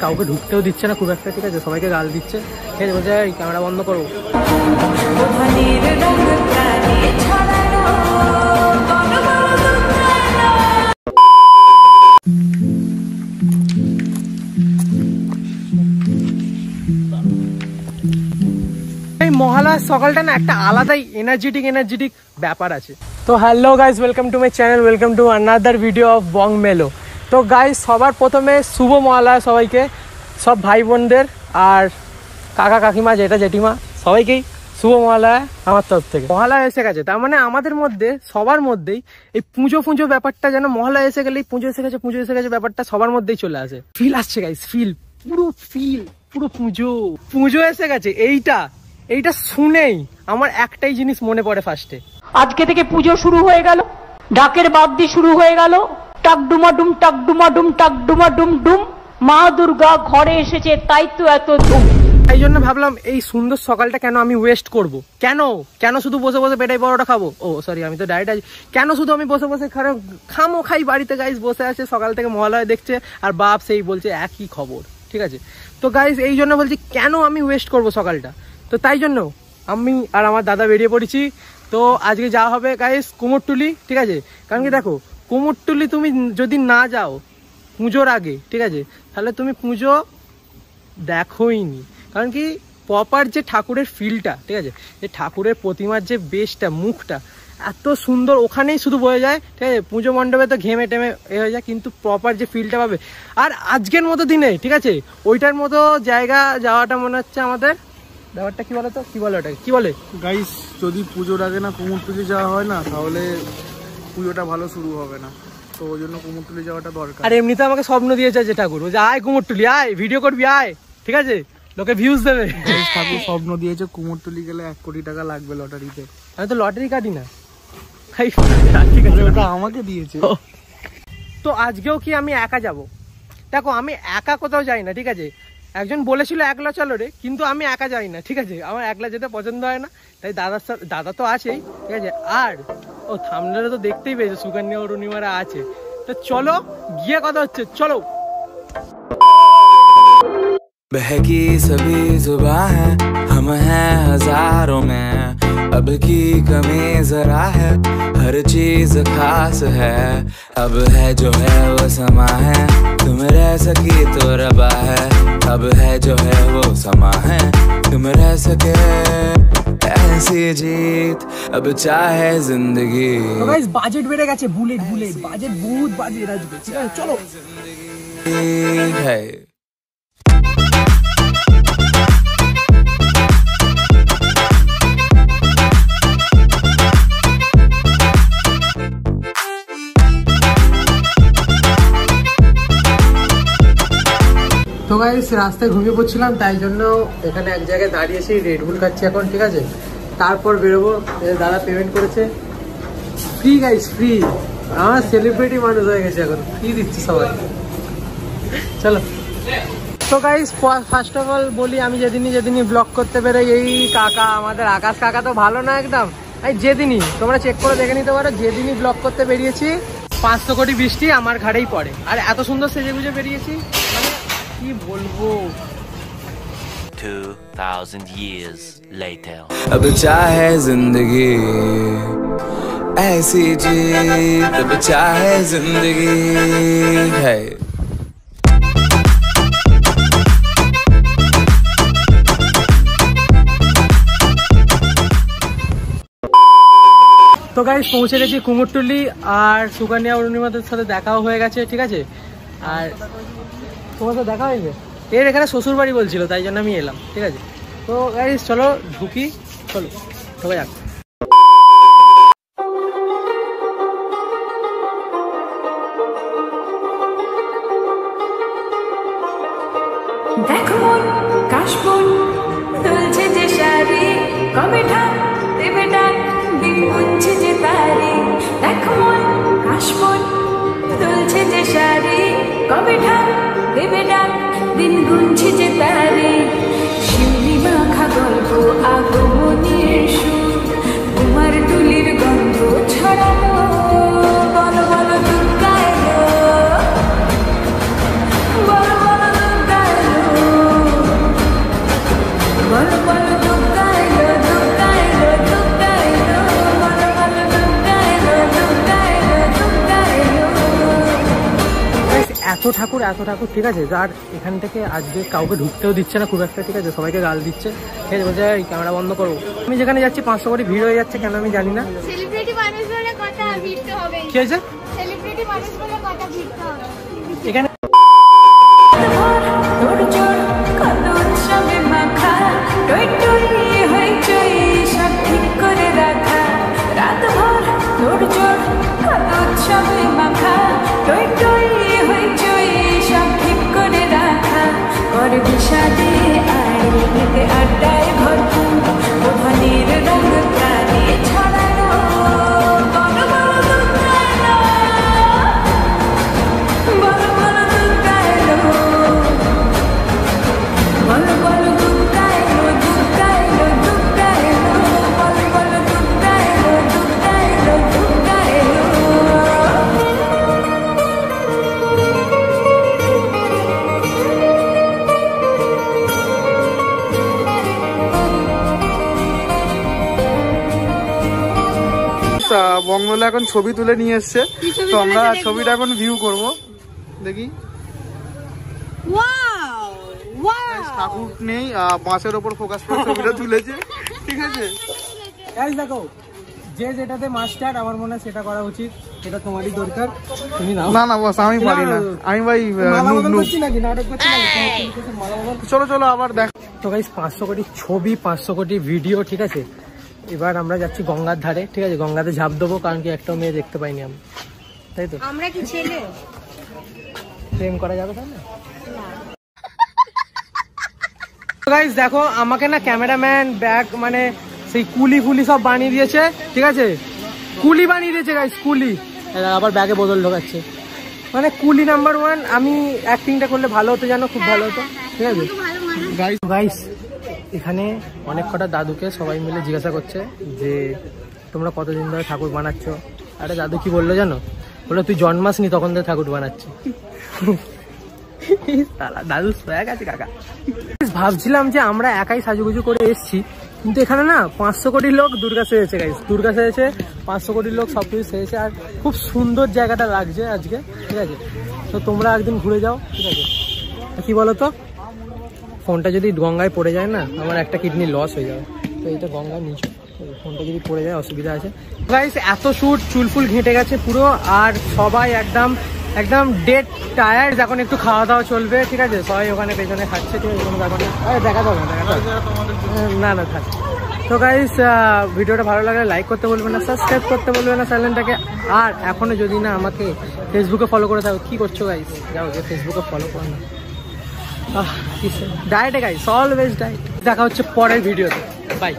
কাউকে ঢুকতেও দিচ্ছে না খুব একটা ঠিক আছে? সবাইকে গাল দিচ্ছে। ঠিক আছে বলছে "এই, ক্যামেরা বন্ধ করো। মহালয়ার সকালটা না একটা আলাদাই এনার্জেটিক এনার্জেটিক ব্যাপার আছে। তো hello guys welcome to my channel welcome to another video of Bong Mello তো গাই সবার প্রথমে শুভ মহালয়া সবাইকে, সব ভাই বোনদের আর কাকা কাকিমা, জেঠা জেঠিমা, সবাইকেই শুভ মহালয়া আমার তরফ থেকে। মহালয়া এসে গেছে, তার মানে আমাদের মধ্যে, সবার মধ্যেই এই পুজো পুজো ব্যাপারটা যেন মহালয়া এসে গেলেই পুজো এসে গেছে, পুজো এসে গেছে ব্যাপারটা সবার মধ্যেই চলে আসে। ফিল আসছে গাইজ ফিল পুরো ফিল পুরো পুজো। পুজো এসে গেছে, এইটা এইটা শুনেই আমার একটাই জিনিস মনে পড়ে ফার্স্টে আজকে থেকে পুজো শুরু হয়ে গেল, ডাকের বাদ্যি শুরু হয়ে গেল। টাক ডুমা ডুম টাক ডুমা। ডুম টাক ডুমা ডুম ডুম মা দুর্গা ঘরে এসেছে, তাই তো এত ধুম। এই জন্য ভাবলাম, এই সুন্দর সকালটা কেন আমি ওয়েস্ট করব? কেন? কেন শুধু বসে বসে পেটাই বড়টা খাব? ও সরি আমি তো ডায়েট আছি। কেন শুধু আমি বসে বসে খারাপ খামো খাই বাড়িতে গাইজ বসে আছে, সকাল থেকে মহালয়া দেখছে, আর বাপ সেই বলছে, একই খবর। ঠিক আছে? তো গাইজ এই জন্য বলছি, কেন আমি ওয়েস্ট করব সকালটা? তো তাই জন্য আমি আর আমার দাদা বেরিয়ে পড়েছি। তো আজকে যাওয়া হবে গাইজ কুমোরটুলি, ঠিক আছে? কারণ কি দেখো কুমোরটুলি তুমি যদি না যাও, পুজোর আগে, ঠিক আছে? তাহলে তুমি পুজো দেখোই নি। কারণ কি প্রপার যে ঠাকুরের ফিলটা ঠিক আছে? যে ঠাকুরের প্রতিমার যে বেশটা, মুখটা, এত সুন্দর, ওখানেই শুধু বয়ে যায়, ঠিক আছে? পুজো মণ্ডপে তো ঘেমে টেমে এ হয়ে যায়, কিন্তু প্রপার যে ফিলটা পাবে। আর আজকের মতো দিনে, ঠিক আছে? ওইটার মতো জায়গা যাওয়াটা মনে হচ্ছে আমাদের, ব্যাপারটা কি বলে তো কি বলে ওটাকে? কি বলে? গাইস যদি পুজোর আগে না কুমোরটুলি যাওয়া হয় না, তাহলে পুজোটা ভালো শুরু হবে না। তো ওই জন্য কুমোরটুলি যাওয়াটা দরকার। আর এমনিতে আমাকে স্বপ্ন দিয়েছে যে ঠাকুর যে আয় কুমোরটুলি আয় ভিডিও করবি আয় ঠিক আছে? লোকে ভিউজ দেবে। ঠাকুর স্বপ্ন দিয়েছে কুমোরটুলি গেলে এক কোটি টাকা লাগবে লটারিতে। আমি তো লটারি কাটি না। ঠিক আছে ওটা আমাকে দিয়েছে। তো আজকেও কি আমি একা যাব? দেখো আমি একা কোথাও যাই না ঠিক আছে? একজন বলেছিল একলা চলো রে কিন্তু আমি একা যাই না ঠিক আছে? আমার একলা যেতে পছন্দ হয় না তাই দাদার সাথে দাদা তো আছেই ঠিক আছে? আর ও থামলে তো দেখতেই পেয়েছে সুকন্যা অরুণিমারা আছে তো চলো গিয়ে কথা হচ্ছে চলো बहकी सभी जुबा है हम हैं हजारों में अब की कमी जरा है हर चीज खास है अब है जो है वो समा है तुम रह सकी तो रबा है अब है जो है वो समा है तुम रह सके ऐसी जीत अब चाहे जिंदगी বাজেট বেড়ে গেছে বুলেট বুলেট বাজেট বহুত বাজেট আসবে ঠিক আছে চলো है তো গাইস রাস্তায় ঘুমিয়ে পড়ছিলাম, তাই জন্য এখানে এক জায়গায় দাঁড়িয়েছি রেড বুল খাচ্ছি এখন, ঠিক আছে? তারপর বেরোবো দাদা পেমেন্ট করেছে। ফ্রি গাইস ফ্রি আমার সেলিব্রিটি মানুষ হয়ে গেছে এখন ফ্রি দিচ্ছি সবাই। চলো। তো গাইস ফার্স্ট অফ অল বলি, আমি যেদিনই যেদিনই ব্লগ করতে বেরোই, এই কাকা আমাদের আকাশ কাকা তো ভালো না একদম? এই যেদিনই, তোমরা চেক করে দেখে নিতে পারো, যেদিনই ব্লগ করতে বেরিয়েছি, পাঁচশো কোটি বৃষ্টি আমার ঘাড়েই পড়ে। আর এত সুন্দর সেজে গুজে বেরিয়েছি। কি বলব 2000 years later ab chahe zindagi aisi jeet ab chahe zindagi hai তো গাইজ পৌঁছে গেছি কুমোরটুলি আর সুকানিয়া অরুণিমাদের সাথে দেখাও হয়ে গেছে ঠিক আছে আর তোমার সাথে দেখা হয়েছে এর এখানে শ্বশুর বাড়ি বলছিল তাই জন্য আমি এলাম ঠিক আছে? তো গাইস চলো ঢুকি চলো সবাই যাক দেখ মন কাশবন দুলছে যে শাড়ি কবে ঠাক দেবে ডাক দিন গুনছে যে তারি। দেখ মন কাশবন দুলছে যে শাড়ি কবে ঠাক দেবে দিন গুনছে যে তারে। শিউলি মাখা গল্প আগমনের ঠাকুর এত ঠাকুর ঠিক আছে? যার এখান থেকে আজকে কাউকে ঢুকতেও দিচ্ছে না খুব একটা ঠিক আছে? সবাইকে গাল দিচ্ছে। ঠিক আছে বলছে এই ক্যামেরা বন্ধ করব আমি যেখানে যাচ্ছি পাঁচশো কোটি ভিড় হয়ে যাচ্ছে কেন আমি জানি না। কি হয়েছে? হবে। এখানে রাত ভর তোর জোর কত উৎসবে মাখা। টই বঙ্গলা এখন ছবি তুলে নিয়ে এসছে। তো আমরা ছবিটা এখন ভিউ করব। দেখি। ঠাকুর নেই বাঁশের ওপর ফোকাস করে ছবিটা তুলেছে। ঠিক আছে? গাইস দেখো যে যেটাতে মাস্টার আমার মনে হয় সেটা করা উচিত। এটা তোমারই দরকার। তুমি নাও। না না বস আমি পারি না। আমি ভাই চলো চলো আবার দেখ। তো গাইস পাঁচশো কোটি ছবি পাঁচশো কোটি ভিডিও ঠিক আছে? এবার আমরা যাচ্ছি গঙ্গার ধারে ঠিক আছে? গঙ্গাতে ঝাঁপ দেবো কারণ কি একটাও মেয়ে দেখতে পাইনি আমি। তাই তো? আমরা কি ছেলে? প্রেম করা যাবে তাহলে? দেখো আমাকে না ক্যামেরাম্যান ব্যাগ মানে সেই কুলি ফুলি সব বানিয়ে দিয়েছে ঠিক আছে? কুলি বানিয়ে দিয়েছে গাইস কুলি। আবার ব্যাগে বদল ঢোকাচ্ছে। মানে কুলি নাম্বার ওয়ান আমি অ্যাক্টিংটা করলে ভালো হতো জানো? খুব ভালো হতো। ঠিক আছে? গাইস গাইস এখানে অনেক কটা দাদুকে সবাই মিলে জিজ্ঞাসা করছে যে, তোমরা কতদিন ধরে ঠাকুর বানাচ্ছ? আরে দাদু কি বলল জানো? বলল, তুই জন্মাসনি, তখন ধরে ঠাকুর বানাচ্ছি। দাদু সোয়াগ আছে কাকা। ভাবছিলাম যে আমরা একাই সাজুগুজু করে এসছি, কিন্তু এখানে না পাঁচশো কোটি লোক দুর্গা সেজেছে গাইস দুর্গা সেজেছে, পাঁচশো কোটি লোক সব কিছু সেজেছে, আর খুব সুন্দর জায়গাটা লাগছে আজকে, ঠিক আছে? তো তোমরা একদিন ঘুরে যাও, ঠিক আছে? কি বলো তো? ফোনটা যদি গঙ্গায় পড়ে যায় না, আমার একটা কিডনি লস হয়ে যাবে। তো এটা গঙ্গার নিচু। ফোনটা যদি পড়ে যায়, অসুবিধা আছে। গাইস এত শুট চুলফুল ঘেঁটে গেছে পুরো, আর সবাই একদম একদম ডেড টায়ার্ড এখন একটু খাওয়া দাওয়া চলবে, ঠিক আছে? সবাই ওখানে পেছনে খাচ্ছে, ঠিক আছে? কোনো ব্যাপার না। দেখা যাবে না দেখা না না, থাক। তো গাইস ভিডিওটা ভালো লাগলে লাইক করতে বলবেন না সাবস্ক্রাইব করতে বলবেন না, চ্যানেলটাকে। আর এখনও যদি না আমাকে ফেসবুকে ফলো করে থাকো, কি করছ গাইস যাও, যে ফেসবুকে ফলো করো না। ডায়েটে গাইস অলওয়েজ ডায়েট দেখা হচ্ছে পরের ভিডিওতে বাই